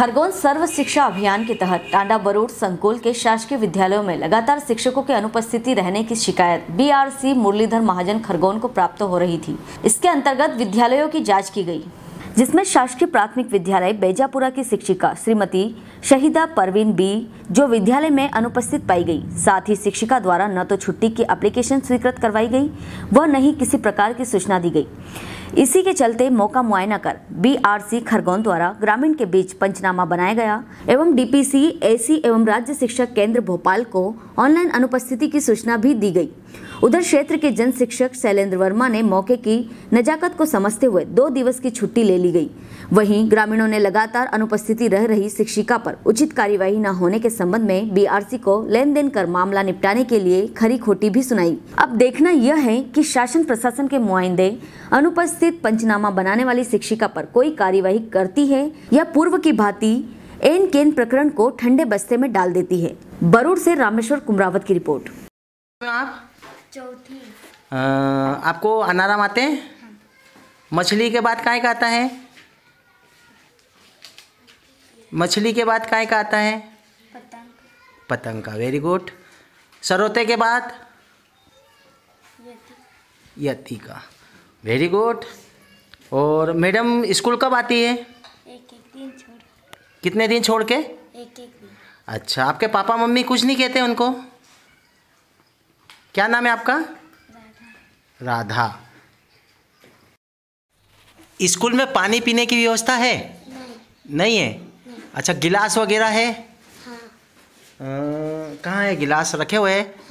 खरगोन सर्व शिक्षा अभियान के तहत टांडा बरूड संकुल के शासकीय विद्यालयों में लगातार शिक्षकों के अनुपस्थिति रहने की शिकायत बीआरसी मुरलीधर महाजन खरगोन को प्राप्त हो रही थी। इसके अंतर्गत विद्यालयों की जाँच की गई, जिसमें शासकीय प्राथमिक विद्यालय बेजापुरा की शिक्षिका श्रीमती शहीदा परवीन बी, जो विद्यालय में अनुपस्थित पाई गई। साथ ही शिक्षिका द्वारा न तो छुट्टी की एप्लीकेशन स्वीकृत करवाई गई व न ही किसी प्रकार की सूचना दी गई। इसी के चलते मौका मुआयना कर बीआरसी खरगोन द्वारा ग्रामीण के बीच पंचनामा बनाया गया। एवं डीपीसी, एसी एवं राज्य शिक्षक केंद्र भोपाल को ऑनलाइन अनुपस्थिति की सूचना भी दी गई। उधर क्षेत्र के जन शिक्षक शैलेंद्र वर्मा ने मौके की नजाकत को समझते हुए दो दिवस की छुट्टी ले ली गई। वहीं ग्रामीणों ने लगातार अनुपस्थिति रह रही शिक्षिका पर उचित कार्यवाही न होने के संबंध में बीआरसी को लेन देन कर मामला निपटाने के लिए खरी खोटी भी सुनाई। अब देखना यह है कि शासन प्रशासन के मुआइंदे अनुपस्थित पंचनामा बनाने वाली शिक्षिका पर कोई कार्यवाही करती है या पूर्व की भांति एन केन प्रकरण को ठंडे बस्ते में डाल देती है? बरूड से रामेश्वर कुमरावत की रिपोर्ट। आप? चौथी। आपको अनाराम आते हैं? मछली के बाद काय का आता है? मछली के बाद काय का आता है? पतंग। पतंग का। वेरी गुड सरोते के बाद? यति का। वेरी गुड और मैडम स्कूल कब आती है? एक एक दिन छोड़ कितने दिन छोड़ के? एक एक दिन। अच्छा आपके पापा मम्मी कुछ नहीं कहते उनको? क्या नाम है आपका? राधा। राधा। स्कूल में पानी पीने की व्यवस्था है? नहीं। नहीं है? नहीं। अच्छा गिलास वगैरह है? हाँ। कहाँ है? गिलास रखे हुए हैं हाँ?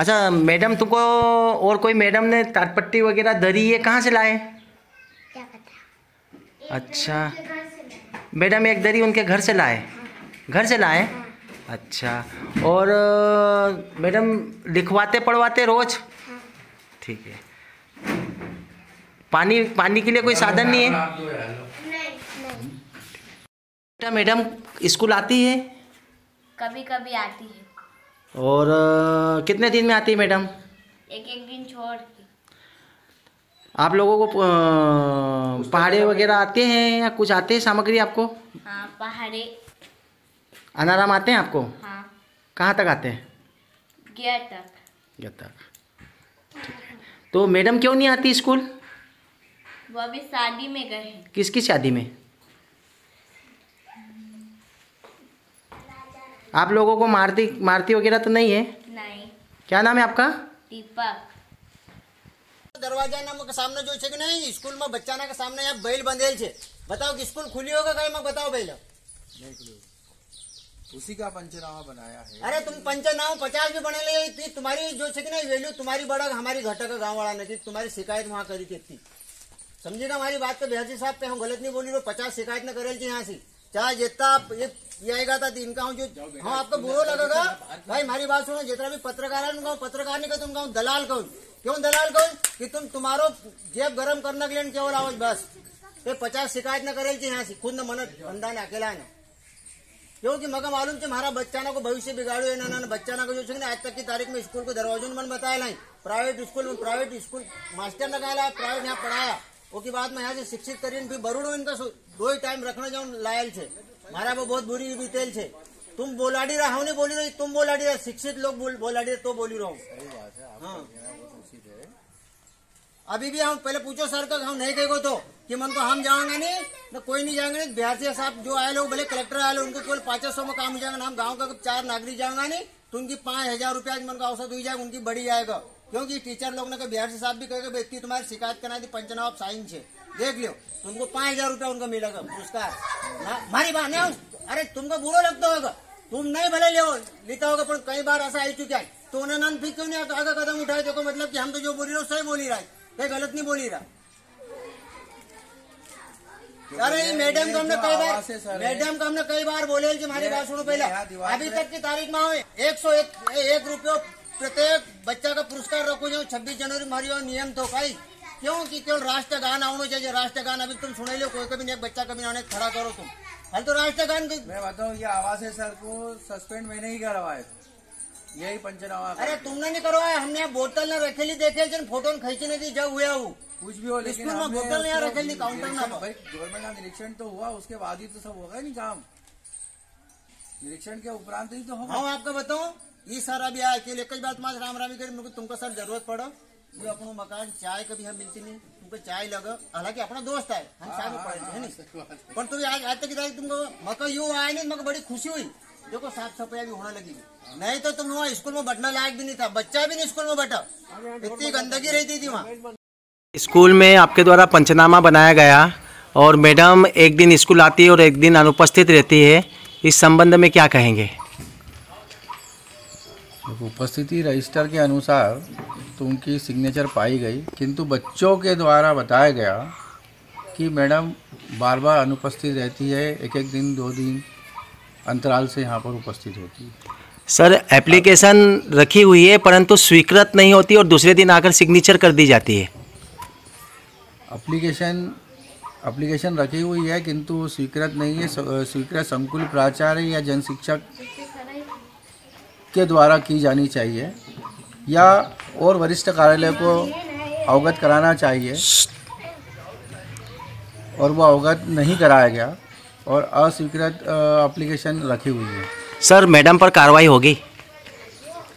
अच्छा मैडम तुमको और कोई मैडम ने ताटपट्टी वगैरह धरी है? कहाँ से लाए? अच्छा। मैडम एक दरी उनके घर से लाए? घर से लाए? अच्छा। और मैडम लिखवाते पढ़वाते रोज? हाँ। ठीक है। पानी पानी के लिए कोई साधन नहीं है? नहीं नहीं। बेटा मैडम स्कूल आती है? कभी कभी आती है। और कितने दिन में आती है मैडम? एक एक दिन छोड़ के। आप लोगों को पहाड़े वगैरह आते हैं या कुछ आते हैं सामग्री आपको? हाँ पहाड़े। अनाराम आते हैं आपको? हाँ। कहाँ तक आते हैं? गया तक। तो मैडम क्यों नहीं आती स्कूल? वो अभी शादी में गए हैं। किसकी शादी में? आप लोगों को मारती मारती वगैरह तो नहीं है? नहीं। क्या नाम है आपका? दीपक। दरवाज़ा ना सामने जो छे नहीं? स्कूल में बच्चा ना के सामने यहाँ बैल बंधेल छे। बताओ कि स्कूल खुली होगा कहीं मैं बताओ बैल। नहीं खुली उसी का पंचनामा बनाया है। अरे तुम पंचनामा पचास भी बने ले तुम्हारी जो है नहीं वैल्यू तुम्हारी बड़ा हमारी घटक गाँव वाला ने थी तुम्हारी शिकायत वहाँ करी थी समझे ना हमारी बात तो बिहाजी साहब पे हम गलत नहीं बोली तो पचास शिकायत न करेल थी यहाँ से। चाहे जितना ये आएगा था तो इनका हूँ जो हाँ आपको बुरा लगेगा। भाई हमारी बात सुनो, जितना भी पत्रकार है, उनका पत्रकार नहीं कहते उनका दलाल कहू क्यों दलाल कहूँ कि तुम तुम्हारो जेब गरम करने के लिए क्या और आवाज़ बस। तो पचास शिकायत न करे यहाँ से खुद न मन, बंदा ने अकेला ना। क्योंकि मगर मालूम थे हमारा बच्चा को भविष्य बिगाड़ो है ना बच्चा को जो छे आज तक की तारीख में स्कूल को दरवाजों मन बताया नहीं। प्राइवेट स्कूल में प्राइवेट स्कूल मास्टर ने कहा प्राइवेट यहाँ पढ़ाया। की बाद में यहाँ से शिक्षित इनका सु- दो ही टाइम रखने जाऊँ लायल छे। मारा वो बहुत बुरी बीतेल छे। तुम बोलाडी रहा हम नहीं बोली रही तुम बोलाडी रहा शिक्षित लोग बोल- बोलाडी तो बोली रहा हूँ। हाँ अभी भी हम पहले पूछो सर का हम नहीं कहेगो तो कि मन को हम जाएँगे नहीं न कोई नहीं जाएँगे नहीं बिहार से साहब जो आए लोग भले कलेक्टर आए लोग उनको केवल पाँच सौ में काम हो जाएगा हम गाँव का चार नागरिक जाएँगे नहीं तो उनकी पाँच हज़ार रुपया मन का औसत हुई जाएगा उनकी बढ़ी जाएगा क्योंकि टीचर लोग ने कहा बिहार से साहब भी कहेगा व्यक्ति तुम्हारी शिकायत करना थी पंचनामा ऑफ़ साइंस है। देख लियो तुमको पाँच हज़ार रुपया उनको मिलेगा पुरस्कार। मारी बात नहीं अरे तुमको बुरा लगता होगा। तुम नहीं भले ले लेता होगा पर कई बार ऐसा आई चुका है। तो उन्होंने फिर क्यों नहीं आगे कदम उठाए देखो मतलब कि हम तो जो बोली रहे सही बोली रहा है। कोई गलत नहीं बोली रहा। अरे मैडम को हमने कई बार। मैडम को हमने कई बार बोले कि हमारी बात सुनो पहले। अभी तक की तारीख में एक सौ एक एक रुपये प्रत्येक बच्चा का पुरस्कार रखो जो छब्बीस जनवरी मारी हो नियम तो भाई क्यों? कि केवल राष्ट्रगान आना चाहिए राष्ट्रगान अभी तुम सुने लो कोई कभी नहीं बच्चा कभी आने खड़ा करो तुम। हल तो राष्ट्रगान की- मैं बताऊँ ये आवास है सर को सस्पेंड मैंने ही करवाए। यही पंचनामा का। अरे तुमने नहीं करवाया हमने यहाँ बोतल न रखेली देखे छे, फ़ोटो न खींची नहीं थी जब हुआ वो कुछ भी हो लेकिन बोतल नहीं रखेली काउंटर निरीक्षण- भाई गवर्नमेंट का निरीक्षण तो हुआ उसके बाद ही तो सब होगा नहीं काम। निरीक्षण के उपरांत ही तो होगा। हाँ आपका बताऊँ ये सारा भी आया अकेले। एक ही बात मात्र राम रामी करी तुमको सर ज़रूरत पड़ो। ये अपनो मकान, चाय कभी हम मिलती नहीं। तुमको चाय लगा। हालाँकि अपना दोस्त है, हम साथ में पढ़े है पर तुम आज आज तक तुमको मका यूँ आया नहीं मको बड़ी खुशी हुई। देखो साफ़ सफ़ाई भी होने लगी। नहीं तो तुम वहाँ स्कूल में बैठना लायक भी नहीं था। बच्चा भी नहीं स्कूल में बैठा। इतनी गंदगी रहती थी वहाँ। स्कूल में आपके द्वारा पंचनामा बनाया गया और मैडम एक दिन स्कूल आती है और एक दिन अनुपस्थित रहती है। इस संबंध में क्या कहेंगे? उपस्थिति रजिस्टर के अनुसार तो उनकी सिग्नेचर पाई गई किंतु बच्चों के द्वारा बताया गया कि मैडम बार बार अनुपस्थित रहती है एक एक दिन दो दिन अंतराल से यहाँ पर उपस्थित होती है। सर एप्लीकेशन रखी हुई है परंतु स्वीकृत नहीं होती और दूसरे दिन आकर सिग्नेचर कर दी जाती है। एप्लीकेशन एप्लीकेशन रखी हुई है किंतु स्वीकृत नहीं है स्वीकृत संकुल प्राचार्य या जन शिक्षक के द्वारा की जानी चाहिए या और वरिष्ठ कार्यालय को अवगत कराना चाहिए और वो अवगत नहीं कराया गया और अस्वीकृत एप्लीकेशन रखी हुई है। सर मैडम पर कार्रवाई होगी?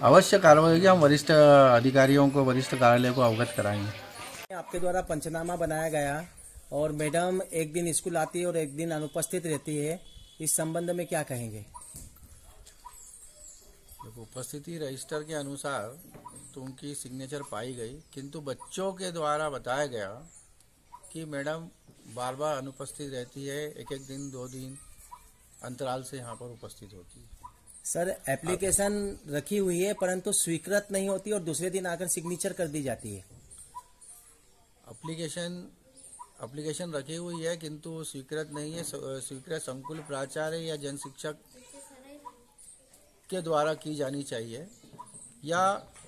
अवश्य कार्रवाई होगी। हम वरिष्ठ अधिकारियों को वरिष्ठ कार्यालय को अवगत कराएँगे। आपके द्वारा पंचनामा बनाया गया और मैडम एक दिन स्कूल आती है और एक दिन अनुपस्थित रहती है। इस संबंध में क्या कहेंगे? देखो, उपस्थिति रजिस्टर के अनुसार तो उनकी सिग्नेचर पाई गई किंतु बच्चों के द्वारा बताया गया कि मैडम बार बार अनुपस्थित रहती है एक एक दिन दो दिन अंतराल से यहाँ पर उपस्थित होती है। सर एप्लीकेशन रखी हुई है परंतु स्वीकृत नहीं होती और दूसरे दिन आकर सिग्नेचर कर दी जाती है। एप्लीकेशन एप्लीकेशन रखी हुई है किंतु स्वीकृत नहीं है स्वीकृत संकुल प्राचार्य या जन शिक्षक के द्वारा की जानी चाहिए या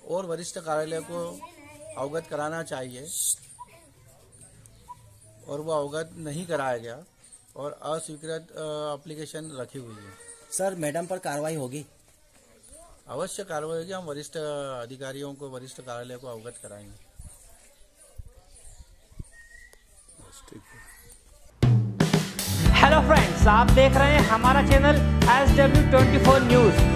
और वरिष्ठ कार्यालय को अवगत कराना चाहिए और वो अवगत नहीं कराया गया और अस्वीकृत एप्लीकेशन रखी हुई है। सर मैडम पर कार्रवाई होगी। अवश्य कार्रवाई होगी। हम वरिष्ठ अधिकारियों को वरिष्ठ कार्यालय को अवगत कराएँगे। हेलो फ्रेंड्स आप देख रहे हैं हमारा channel S W twenty four news